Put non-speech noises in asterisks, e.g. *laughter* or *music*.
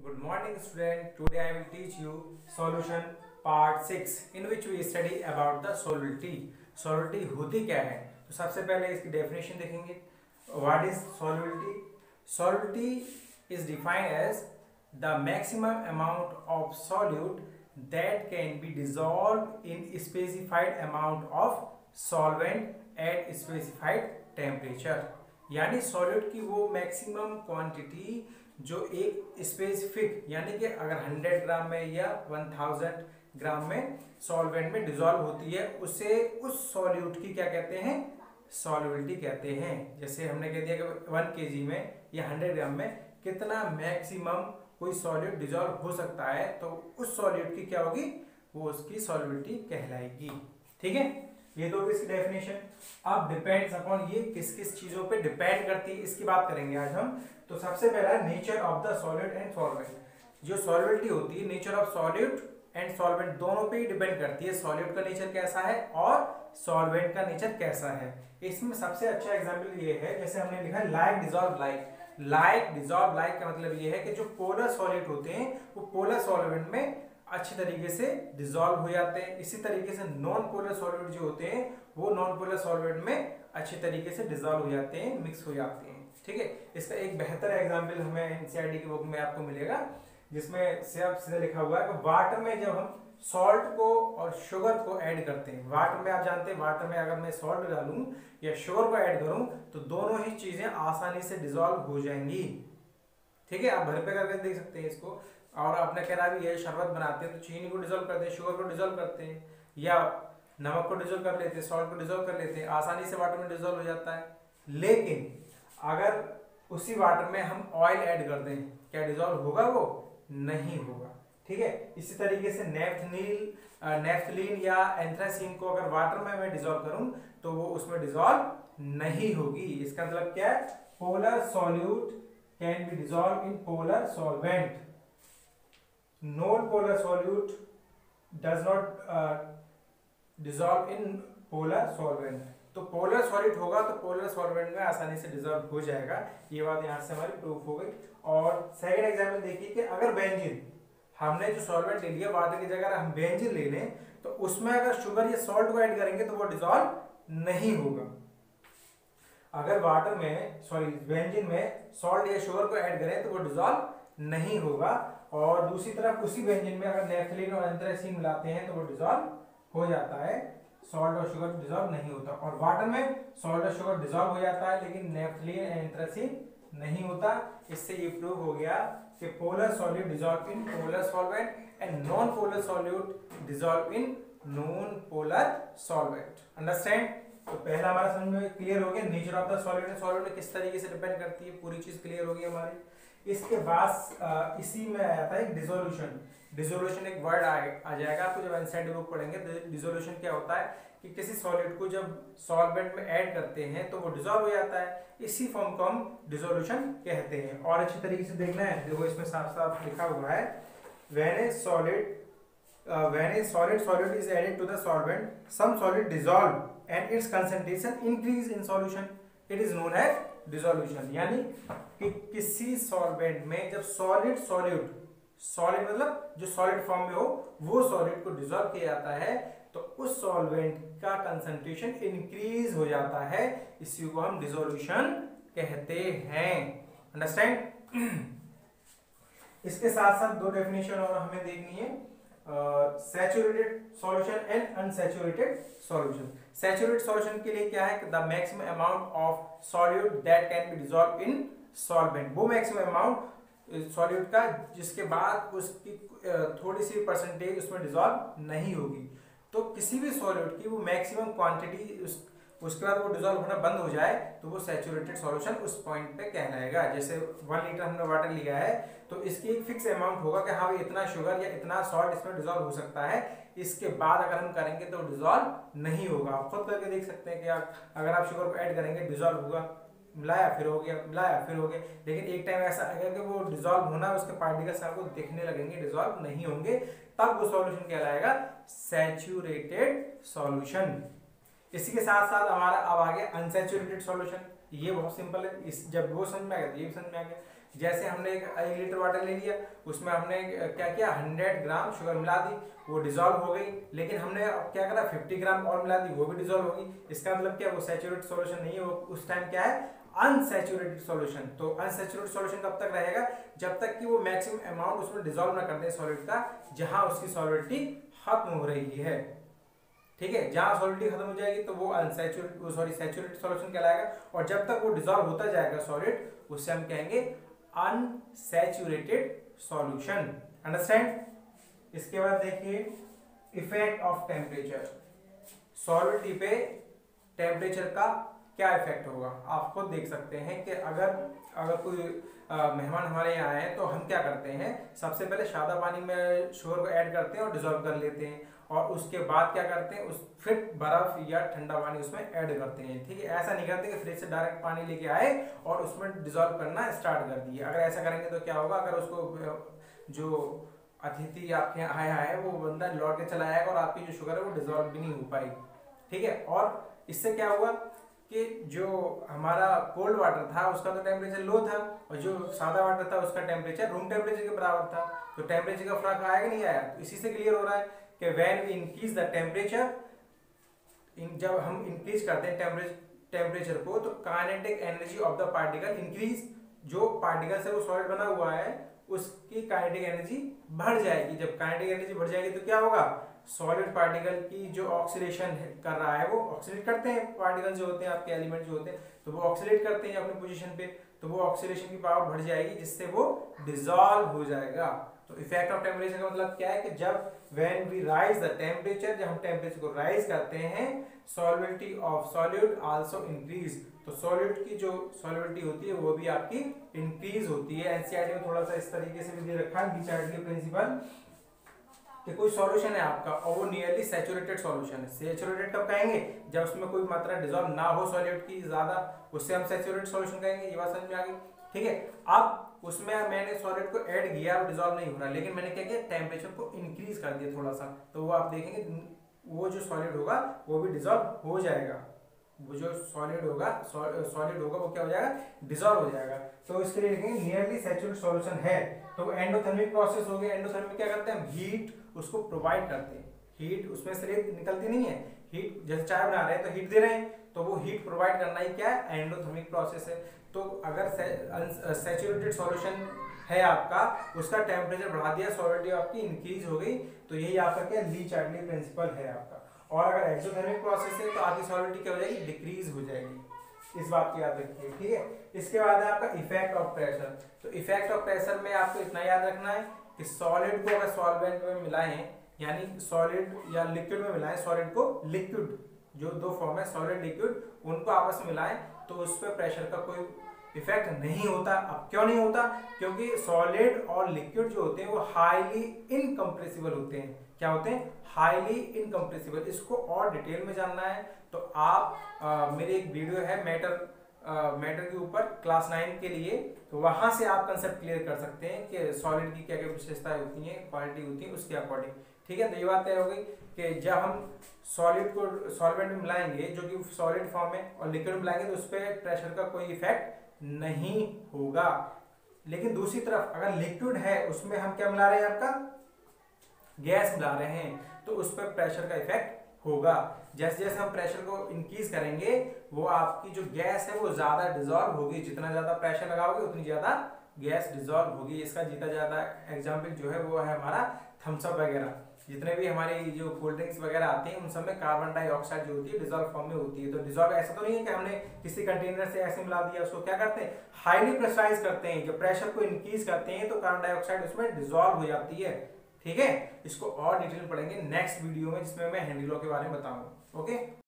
Good morning student. Today I will teach you solution part 6 in which we study about the solubility. Solubility होती क्या है तो सबसे पहले इसकी डेफिनेशन देखेंगे What is solubility? Solubility is defined as the maximum amount of solute that can be dissolved in specified amount of solvent at specified temperature. यानी solid की वो मैक्सिमम क्वांटिटी जो एक स्पेसिफिक यानी कि अगर 100 ग्राम में या 1000 ग्राम में सॉल्वेंट में डिजोल्व होती है, उसे उस सॉल्यूट की क्या कहते हैं? सॉल्युबिलिटी कहते हैं। जैसे हमने कह दिया कि वन के में या 100 ग्राम में कितना मैक्सिमम कोई सॉल्यूट डिजोल्व हो सकता है तो उस सॉल्यूट की क्या होगी? वो उसकी सॉल्युबिलिटी कहलाएगी। ठीक है? ये तो इसकी डेफिनेशन। अब डिपेंड्स अपॉन ये किस किस चीज़ों पे डिपेंड करती है, इसकी बात करेंगे आज हम। तो सबसे पहला nature of the solid and solvent जो सॉलिबिलिटी होती है nature of solid and solvent दोनों पे ही डिपेंड करती है। सॉलिड का नेचर कैसा है और सॉल्वेंट का नेचर कैसा है। इसमें सबसे अच्छा एग्ज़ाम्पल ये है, जैसे हमने लिखा like dissolve like like dissolve like का मतलब ये है कि जो पोलर सॉलिड होते हैं, वो पोलर सॉल्वेंट में अच्छी तरीके से डिजोल्व हो जाते हैं। इसी तरीके से नॉन पोलर सॉल्वेंट जो होते हैं, वो नॉन पोलर सॉल्वेंट में अच्छी तरीके से डिजोल्व हो जाते हैं मिक्स हो जाते हैं। ठीक है? इसका एक बेहतर एग्ज़ाम्पल हमें एनसीआरटी की बुक में आपको मिलेगा, जिसमें सिर्फ़ सीधे लिखा हुआ है कि वाटर में जब हम सॉल्ट को और शुगर को ऐड करते हैं वाटर में आप जानते हैं वाटर में अगर मैं सॉल्ट डालूं या शुगर को ऐड करूँ तो दोनों ही चीज़ें आसानी से डिजोल्व हो जाएँगी। ठीक है? आप घर पे करके देख सकते हैं इसको। और अपने कहना भी है शरबत बनाते हैं तो चीनी को डिजोल्व करते हैं शुगर को डिजोल्व करते हैं, या नमक को डिजोल्व कर लेते हैं सॉल्ट को डिजोल्व कर लेते हैं, आसानी से वाटर में डिजोल्व हो जाता है। लेकिन अगर उसी वाटर में हम ऑयल ऐड कर दें, क्या डिजोल्व होगा वो? नहीं होगा। ठीक है? इसी तरीके से नेफ्थनील नेफ्थलीन या एंथ्रासिन को अगर वाटर में मैं डिजोल्व करूँ तो वो उसमें डिजोल्व नहीं होगी। इसका मतलब क्या है? Polar solute can be dissolve in polar solvent non-polar solute does not uh, dissolve in polar solvent. तो पोलर सॉलिड होगा तो पोलर सॉल्वेंट में आसानी से डिजोल्व हो जाएगा। ये बात यहाँ से हमारी प्रूफ हो गई। और सेकंड एग्ज़ाम्पल देखिए कि अगर बेंजीन हमने जो सॉल्वेंट ले लिया वाटर की जगह हम बेंजीन ले लें तो उसमें अगर शुगर या सॉल्ट को ऐड करेंगे तो वो डिजोल्व नहीं होगा। अगर वाटर में सॉरी बेंजीन में सॉल्ट या शुगर को ऐड करें तो वो डिजोल्व नहीं होगा। और दूसरी तरफ़ उसी व्यंजन में अगर नेफ्थलीन और एंथ्रेसिन मिलाते हैं तो वो डिजोल्व हो जाता है। सॉल्ट और शुगर डिजोल्व नहीं होता। और वाटर में सॉल्ट और शुगर डिजोल्व हो जाता है, लेकिन नेफ्थलीन एंथ्रेसिन नहीं होता। इससे ये प्रूव हो गया कि polar solute dissolve in polar solvent and non polar solute dissolve in non polar solvent understand तो पहला हमारा समझ में क्लियर हो गया। Nature of the solute and solvent किस तरीके से डिपेंड करती है? पूरी चीज़ क्लियर होगी हमारी। इसके बाद इसी में आया था एक डिजोल्यूशन डिजोल्यूशन एक वर्ड आ, आ जाएगा आपको जब एनसीईआरटी बुक पढ़ेंगे तो डिजोल्यूशन क्या होता है कि किसी सॉलिड को जब सॉल्वेंट में ऐड करते हैं तो वो डिजोल्व हो जाता है. इसी फॉर्म को हम डिजोल्यूशन कहते हैं. और अच्छी तरीके से देखना है. देखो इसमें साफ़ साफ़ लिखा हुआ है when a solid when a solid solid is added to the solvent some solid dissolve and its concentration increase in solution it is known as dissolution यानी कि किसी सॉल्वेंट में जब सॉलिड सॉल्यूट सॉलिड मतलब जो सॉलिड फॉर्म में हो, वो सॉलिड को डिजोल्व किया जाता है तो उस सॉल्वेंट का कंसंट्रेशन इंक्रीज हो जाता है। इसी को हम डिजोल्यूशन कहते हैं। अंडरस्टैंड *clears throat* इसके साथ साथ दो डेफिनेशन और हमें देखनी है। Saturated solution and unsaturated solution saturated solution के लिए क्या है? The maximum amount of solute that can be dissolve in solvent वो मैक्सिमम अमाउंट सॉल्यूट का, जिसके बाद उसकी थोड़ी सी परसेंटेज उसमें डिजॉल्व नहीं होगी। तो किसी भी सॉल्यूट की वो मैक्सिमम क्वांटिटी उसके बाद वो डिजोल्व होना बंद हो जाए तो वो सैचुरेटेड सॉल्यूशन उस पॉइंट पे कहलाएगा। जैसे वन लीटर हमने वाटर लिया है तो इसकी एक फिक्स अमाउंट होगा कि हाँ भाई इतना शुगर या इतना सॉल्ट इसमें डिजोल्व हो सकता है। इसके बाद अगर हम करेंगे तो डिजोल्व नहीं होगा। आप खुद करके देख सकते हैं कि आप, अगर आप शुगर को ऐड करेंगे डिजोल्व होगा। मिलाया, फिर हो गया, मिलाया, फिर हो गया। लेकिन एक टाइम ऐसा आएगा कि वो डिजोल्व होना, उसके पार्टिकल्स आपको दिखने लगेंगे डिजोल्व नहीं होंगे, तब वो सॉल्यूशन कहलाएगा सैचुरेटेड सॉल्यूशन इसी के साथ साथ हमारा अब आ गया अनसेचुरेटेड सॉल्यूशन ये बहुत सिंपल है। इस जब वो समझ में आ गया, ये भी समझ में आ गया। जैसे हमने एक एक लीटर वाटर ले लिया, उसमें हमने क्या किया? हंड्रेड ग्राम शुगर मिला दी, वो डिजोल्व हो गई। लेकिन हमने क्या करा? फिफ्टी ग्राम और मिला दी, वो भी डिजोल्व होगी इसका मतलब क्या? वो सेचुरेट सोल्यूशन नहीं है। वो उस टाइम क्या है? अनसेचुरेटेड सॉल्यूशन तो अनसेचुरेटेड सॉल्यूशन कब तक रहेगा? जब तक कि वो मैक्सिमम अमाउंट उसमें डिजोल्व ना कर दे सॉलिड का, जहाँ उसकी सॉलिडिटी खत्म हो रही है। ठीक है, जहाँ सॉलिडिटी खत्म हो जाएगी तो वो अनसेचुरेट सॉरी सेचुरेटेड सॉल्यूशन कहलाएगा और जब तक वो डिजोल्व होता जाएगा सॉलिड उससे हम कहेंगे अनसेचुरेटेड सॉल्यूशन अंडरस्टैंड इसके बाद देखिए इफ़ेक्ट ऑफ़ टेम्परेचर सॉलिडिटी पे टेम्परेचर का क्या इफ़ेक्ट होगा? आप खुद देख सकते हैं कि अगर अगर कोई मेहमान हमारे यहाँ आए तो हम क्या करते हैं? सबसे पहले सादा पानी में शुगर को ऐड करते हैं और डिजोल्व कर लेते हैं। और उसके बाद क्या करते हैं, उस फिर बर्फ़ या ठंडा पानी उसमें ऐड करते हैं। ठीक है, ऐसा नहीं करते कि फ्रिज से डायरेक्ट पानी लेके आए और उसमें डिजोल्व करना स्टार्ट कर दिए। अगर ऐसा करेंगे तो क्या होगा, अगर उसको जो अतिथि आपके यहाँ आया है, वो बंदा लौट के चला आएगा और आपकी जो शुगर है वो डिजोल्व भी नहीं हो पाएगी। ठीक है, और इससे क्या हुआ कि जो हमारा कोल्ड वाटर था, उसका तो टेम्परेचर लो था और जो सादा वाटर था, उसका टेम्परेचर रूम टेम्परेचर के बराबर था। तो टेम्परेचर का फ़र्क आया कि नहीं आया? तो इसी से क्लियर हो रहा है कि when increase the temperature in जब हम इंक्रीज करते हैं टेम्परेचर को तो kinetic energy of the particle increase जो पार्टिकल से वो सॉलिड बना हुआ है, उसकी काइनेटिक एनर्जी बढ़ जाएगी। जब काइनेटिक एनर्जी बढ़ जाएगी तो क्या होगा? सॉलिड पार्टिकल की जो ऑक्सीडेशन कर रहा है, वो ऑक्सीडेट करते हैं। पार्टिकल जो होते हैं, आपके एलिमेंट जो होते हैं तो वो ऑक्सीडेट करते हैं अपने पोजीशन पे। तो वो ऑक्सीडेशन की पावर बढ़ जाएगी, जिससे वो डिजॉल्व हो जाएगा। तो इफ़ेक्ट ऑफ़ टेम्परेचर का मतलब क्या है कि जब when we rise the temperature जब हम टेम्परेचर को राइज करते हैं solubility of solid also increase तो सॉलिड की जो सॉलिबिलिटी होती है, वो भी आपकी इंक्रीज होती है। एनसीईआरटी में थोड़ा सा इस तरीके से भी दे रखा है बीचार्टी प्रिंसिपल कि कोई सॉल्यूशन है आपका, और वो नियरली सेचुरेटेड सॉल्यूशन है। सेचुरेटेड कब कहेंगे? जब उसमें कोई मात्रा डिजोल्व ना हो सॉलिड की, ज़्यादा, उससे हम सेचुरेटेड सॉल्यूशन कहेंगे, ये बात समझ में आ गई? ठीक है, अब उसमें मैंने सॉलिड को ऐड किया और डिजोल्व नहीं हो रहा, लेकिन मैंने क्या किया? टेम्परेचर को इंक्रीज कर दिया थोड़ा सा तो वो आप देखेंगे, वो जो सॉलिड होगा, वो भी डिजॉल्व हो जाएगा। वो जो सॉलिड होगा सॉलिड होगा, वो क्या हो जाएगा? डिजोल्व हो जाएगा। तो इसके लिए लिखेंगे नियरली सेचुरेटेड सॉल्यूशन है। तो एंडोथर्मिक प्रोसेस हो गया। एंडोथर्मिक क्या करते हैं? हीट उसको प्रोवाइड करते हैं। हीट उसमें से निकलती नहीं है। हीट जैसे चाय बना रहे हैं तो हीट दे रहे हैं। तो वो हीट प्रोवाइड करना ही क्या है? एंडोथर्मिक प्रोसेस है। तो अगर सेचुरेटेड सॉल्यूशन है आपका, उसका टेम्परेचर बढ़ा दिया सॉलिडिटी आपकी इंक्रीज हो गई तो यही आपका क्या ली चार्टली प्रिंसिपल है आपका। और अगर एक्सोथर्मिक प्रोसेस है तो आपकी सॉलिडिटी क्या हो जाएगी? डिक्रीज हो जाएगी। इस बात की याद रखिए, ठीक है? इसके बाद है आपका इफ़ेक्ट ऑफ़ प्रेशर तो इफ़ेक्ट ऑफ़ प्रेशर में आपको इतना याद रखना है। कि सॉलिड को अगर सॉल्वेंट में मिलाएँ यानी सॉलिड या लिक्विड में मिलाएँ सॉलिड को लिक्विड जो दो फॉर्म है सॉलिड लिक्विड उनको आपस में मिलाएँ तो उस पर प्रेशर का कोई इफ़ेक्ट नहीं होता। अब क्यों नहीं होता? क्योंकि सॉलिड और लिक्विड जो होते हैं वो हाईली इनकम्प्रेसिबल होते हैं। क्या होते हैं? हाईली इनकम्प्रेसिबल इसको और डिटेल में जानना है। तो आप आ, मेरी एक वीडियो है मैटर मैटर के ऊपर क्लास नाइन के लिए। तो वहाँ से आप कंसेप्ट क्लियर कर सकते हैं कि सॉलिड की क्या क्या विशेषताएँ होती हैं क्वालिटी होती है, उसके अकॉर्डिंग ठीक है तो ये बात तय हो गई कि जब हम सॉलिड को सॉल्वेंट में मिलाएँगे, जो कि सॉलिड फॉर्म है और लिक्विड में मिलाएँगे तो उस पर प्रेशर का कोई इफ़ेक्ट नहीं होगा. लेकिन दूसरी तरफ़, अगर लिक्विड है, उसमें हम क्या मिला रहे हैं आपका? गैस मिला रहे हैं. तो उस पर प्रेशर का इफ़ेक्ट होगा। जैसे जैसे हम प्रेशर को इंक्रीज करेंगे, वो आपकी जो गैस है वो ज़्यादा डिजोल्व होगी। जितना ज़्यादा प्रेशर लगाओगे, उतनी ज़्यादा गैस डिजोल्व होगी। इसका जीता ज़्यादा एग्ज़ाम्पल जो है वो है हमारा थम्सअप वगैरह। जितने भी हमारे जो कोल्ड ड्रिंक्स वगैरह आते हैं, उन सब में कार्बन डाइऑक्साइड जो होती है डिजोल्व फॉर्म में होती है। तो डिजॉल्व ऐसा तो नहीं है कि हमने किसी कंटेनर से ऐसे मिला दिया, उसको क्या करते हैं? हाईली प्रेशराइज करते हैं। जब प्रेशर को इंक्रीज करते हैं तो कार्बन डाइऑक्साइड उसमें डिजोल्व हो जाती है। ठीक है? इसको और डिटेल पढ़ेंगे नेक्स्ट वीडियो में, जिसमें मैं हैंडी लॉ के बारे में बताऊँगा। ओके